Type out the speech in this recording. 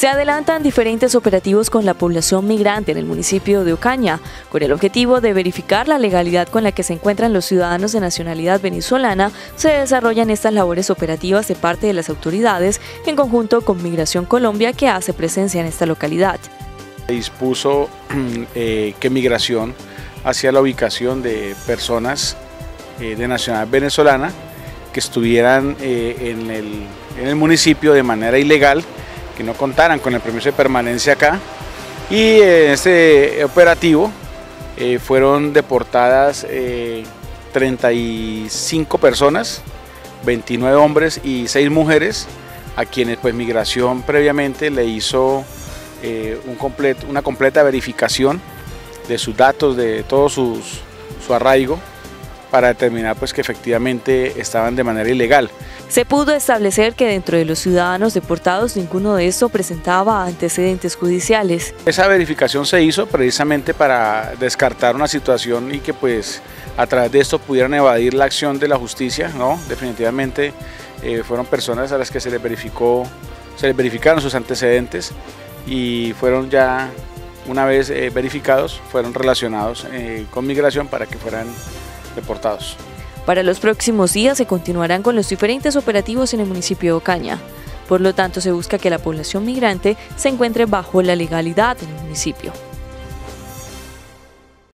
Se adelantan diferentes operativos con la población migrante en el municipio de Ocaña, con el objetivo de verificar la legalidad con la que se encuentran los ciudadanos de nacionalidad venezolana. Se desarrollan estas labores operativas de parte de las autoridades en conjunto con Migración Colombia que hace presencia en esta localidad. Dispuso eh, que Migración hacía la ubicación de personas eh, de nacionalidad venezolana que estuvieran eh, en el municipio de manera ilegal no contaran con el permiso de permanencia acá. Y en este operativo eh, fueron deportadas 35 eh, personas, 29 hombres y 6 mujeres, a quienes pues Migración previamente le hizo eh, un una completa verificación de sus datos, de todo sus, su arraigo, para determinar pues, que efectivamente estaban de manera ilegal. Se pudo establecer que dentro de los ciudadanos deportados ninguno de estos presentaba antecedentes judiciales. Esa verificación se hizo precisamente para descartar una situación y que pues a través de esto pudieran evadir la acción de la justicia, ¿no? Definitivamente eh, fueron personas a las que se les verificó, se les verificaron sus antecedentes y fueron ya una vez eh, verificados, fueron relacionados eh, con migración para que fueran deportados. Para los próximos días se continuarán con los diferentes operativos en el municipio de Ocaña. Por lo tanto, se busca que la población migrante se encuentre bajo la legalidad en el municipio.